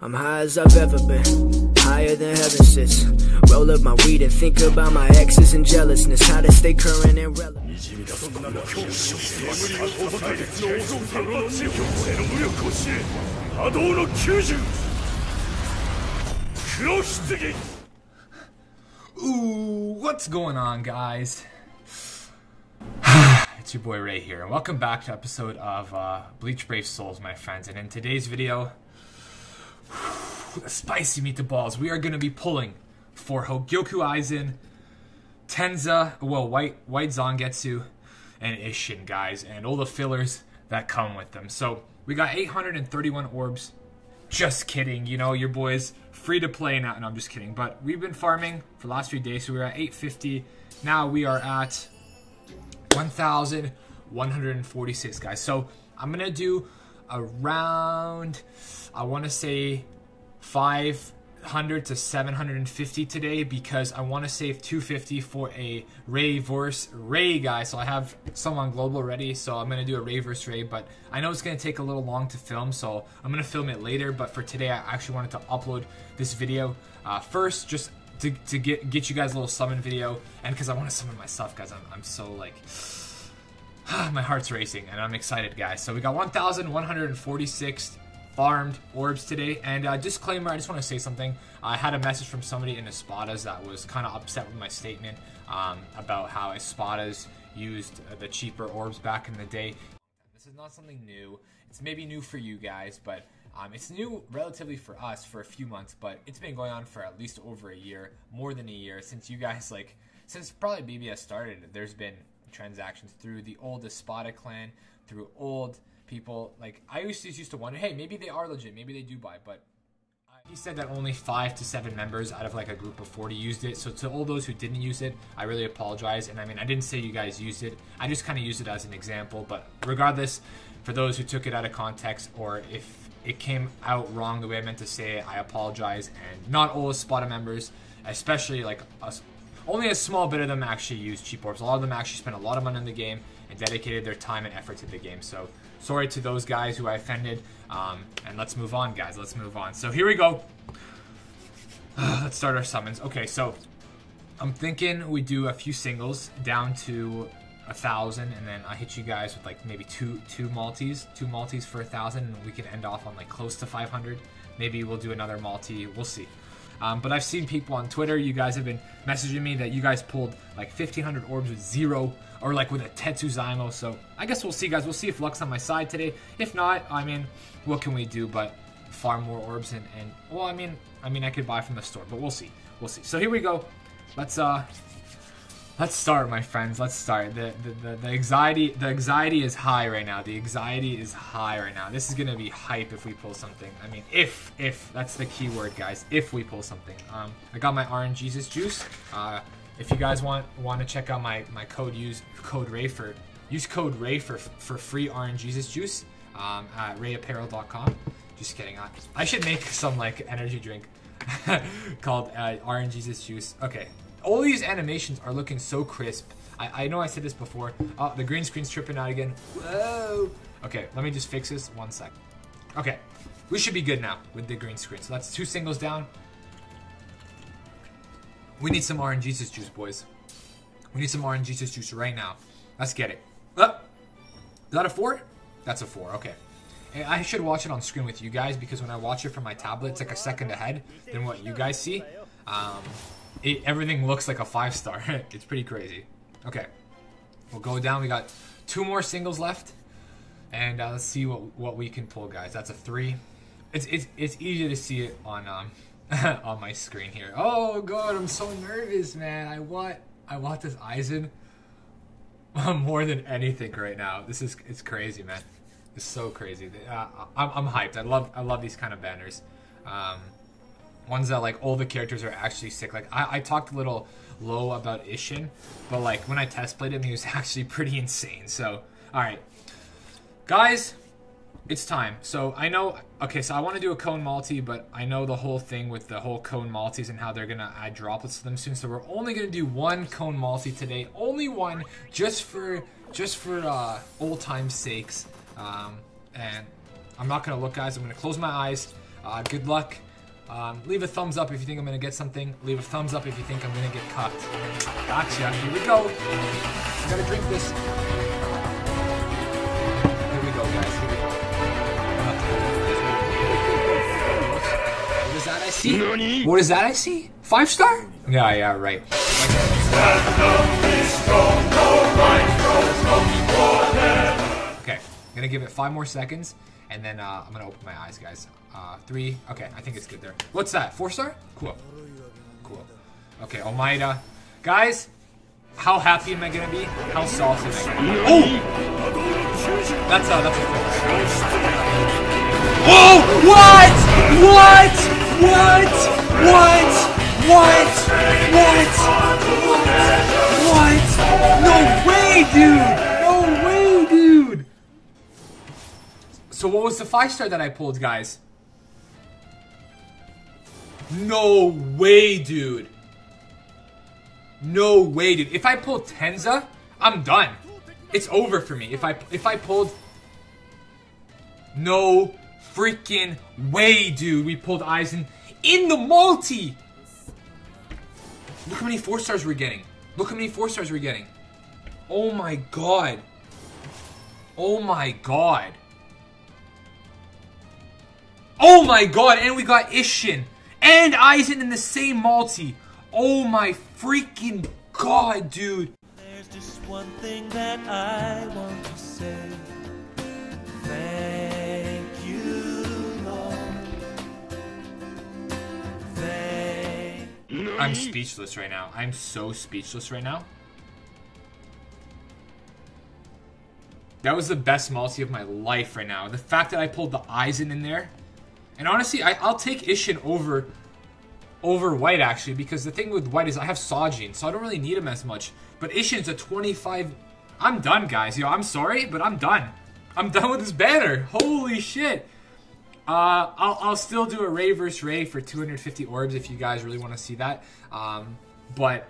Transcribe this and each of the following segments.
I'm high as I've ever been, higher than heaven sits. Roll up my weed and think about my exes and jealousness, how to stay current and relevant. 煙がそんな狂気の煙が飛ぶ鉄の王太郎の強制の無力を知れ波動の90黒棺 Ooh, what's going on, guys? it's your boy Ray here, and welcome back to episode of uh, Bleach Brave Souls, my friends. And in today's video, the spicy meatballs, we are going to be pulling for Hogyoku Aizen, Tensa, well, White White Zangetsu, and Isshin, guys, and all the fillers that come with them. So we got 831 orbs. Just kidding, you know, your boys free to play now. No, I'm just kidding. But we've been farming for the last few days, so we are at 850. Now we are at 1,146, guys. So I'm gonna do around, I want to say, 500 to 750 today because I want to save 250 for a Ray verse Ray, guy. So I have some on global ready, so I'm gonna do a Ray verse Ray. But I know it's gonna take a little long to film, so I'm gonna film it later. But for today, I actually wanted to upload this video uh, first, just to, to get get you guys a little summon video, and because I want to summon myself, guys. I'm I'm so like. my heart's racing and I'm excited, guys. So we got 1,146 farmed orbs today. And uh, disclaimer, I just want to say something. I had a message from somebody in Espadas that was kind of upset with my statement um, about how Espadas used uh, the cheaper orbs back in the day. This is not something new. It's maybe new for you guys, but um, it's new relatively for us for a few months, but it's been going on for at least over a year, more than a year, since you guys like, since probably BBS started. There's been transactions through the old Espada clan, through old people. Like I used to used to wonder, hey, maybe they are legit, maybe they do buy, but. He said that only five to seven members out of like a group of 40 used it. So to all those who didn't use it, I really apologize. And I mean, I didn't say you guys used it. I just kind of used it as an example. But regardless, for those who took it out of context or if it came out wrong the way I meant to say it, I apologize. And not all Espada members, especially like us, only a small bit of them actually use cheap orbs. A lot of them actually spent a lot of money in the game and dedicated their time and effort to the game. So sorry to those guys who I offended. Um, and let's move on, guys. Let's move on. So here we go. let's start our summons. Okay, so I'm thinking we do a few singles down to a thousand, and then I hit you guys with like maybe two two multis, two multis for a thousand, and we can end off on like close to 500. Maybe we'll do another multi. We'll see. Um, but I've seen people on Twitter, you guys have been messaging me that you guys pulled like 1500 orbs with zero or like with a Tetsuzaemon. So I guess we'll see, guys. We'll see if luck's on my side today. If not, I mean, what can we do but farm more orbs and, and well, I mean, I mean, I could buy from the store, but we'll see. We'll see. So here we go. Let's uh Let's start, my friends. Let's start. The, the, the, the, anxiety the anxiety is high right now. The anxiety is high right now. This is gonna be hype if we pull something. I mean, if if that's the key word, guys. If we pull something. Um, I got my RNGesus juice. Uh, if you guys want want to check out my my code, use code Ray for use code Ray for for free RNGesus juice um, at RayApparel.com. Just kidding. I, I should make some like energy drink called uh, RNGesus juice. Okay, all these animations are looking so crisp. I, I know I said this before. Oh, the green screen's tripping out again. Whoa. Okay, let me just fix this one sec. Okay, we should be good now with the green screen. So that's two singles down. We need some RNGesus juice, boys. We need some RNGesus juice right now. Let's get it. Uh, is that a four? That's a four, okay. I should watch it on screen with you guys because when I watch it from my tablet, it's like a second ahead than what you guys see. Um, it, everything looks like a five star. it's pretty crazy. Okay, we'll go down. We got two more singles left, and uh, let's see what what we can pull, guys. That's a three. It's it's it's easy to see it on um on my screen here. Oh god, I'm so nervous, man. I want I want this Aizen more than anything right now. This is it's crazy, man. It's so crazy. Uh, I'm, I'm hyped. I love I love these kind of banners. Um, ones that like all the characters are actually sick. Like I, I talked a little low about Isshin, but like when I test played him, he was actually pretty insane. So all right, guys, it's time. So I know. Okay, so I want to do a Kon multi, but I know the whole thing with the whole Kon multis and how they're gonna add droplets to them soon. So we're only gonna do one Kon multi today, only one, just for just for uh, old times' sakes. Um, and I'm not gonna look, guys. I'm gonna close my eyes. Uh, good luck. Um, leave a thumbs up if you think I'm gonna get something. Leave a thumbs up if you think I'm gonna get cucked. Gotcha. Here we go. I gotta drink this. Here we go, guys. Here we go. What is that I see? What is that I see? Five star? Yeah, yeah, right. Okay, I'm gonna give it five more seconds, and then uh, I'm gonna open my eyes, guys. Uh, three. Okay, I think it's good there. What's that? Four star? Cool. Cool. Okay, Omaeda. Guys, how happy am I gonna be? How salty am I gonna be? Oh! That's a, that's a four. Whoa! What? What? What? What? What? What? What? No way, dude! So what was the five star that I pulled, guys? No way, dude. No way, dude. If I pull Tensa, I'm done. It's over for me. If I if I pulled No freaking way, dude. We pulled Aizen in the multi. Look how many four stars we're getting. Look how many four stars we're getting. Oh my god. Oh my god. Oh my god, and we got Isshin and Aizen in the same multi. Oh my freaking god, dude. There's just one thing that I want to say. Thank you, Lord. Thank I'm speechless right now. I'm so speechless right now. That was the best multi of my life right now. The fact that I pulled the Aizen in there. And honestly, I, I'll take Isshin over over White actually, because the thing with White is I have Sajin, so I don't really need him as much. But Isshin's a 25. I'm done, guys. Yo, I'm sorry, but I'm done. I'm done with this banner. Holy shit. Uh, I'll, I'll still do a Ray vs. Ray for 250 orbs if you guys really want to see that. Um, but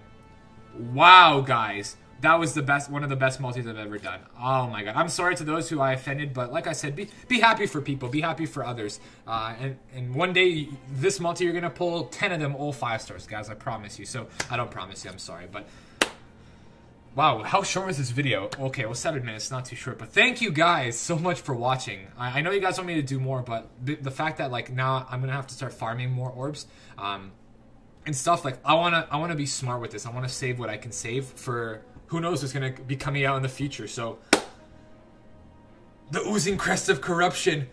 wow, guys, that was the best, one of the best multis I've ever done. Oh my god, I'm sorry to those who I offended, but like I said, be be happy for people, be happy for others, uh, and and one day this multi you're gonna pull 10 of them all five stars, guys. I promise you. So I don't promise you, I'm sorry, but. Wow, how short was this video? Okay, well, seven minutes, not too short. But thank you guys so much for watching. I, I know you guys want me to do more, but the, the fact that like now I'm gonna have to start farming more orbs, um, and stuff like I wanna I wanna be smart with this. I wanna save what I can save for who knows what's gonna be coming out in the future. So the oozing crest of corruption.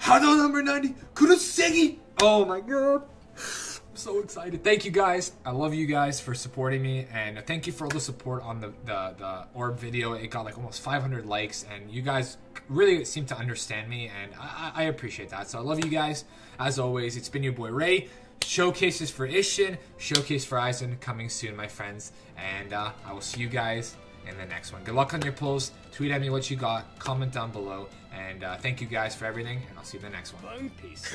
Hado number 90, Kurohitsugi! Oh my god. I'm so excited. Thank you guys. I love you guys for supporting me and thank you for all the support on the, the, the orb video. It got like almost 500 likes and you guys really seem to understand me and I, I appreciate that. So I love you guys. As always, it's been your boy Ray. Showcases for Isshin, showcase for Aizen coming soon, my friends. And uh, I will see you guys in the next one. Good luck on your pulls. Tweet at me what you got. Comment down below. And uh, thank you guys for everything. And I'll see you in the next one. Peace.